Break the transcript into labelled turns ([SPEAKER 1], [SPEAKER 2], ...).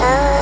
[SPEAKER 1] Oh.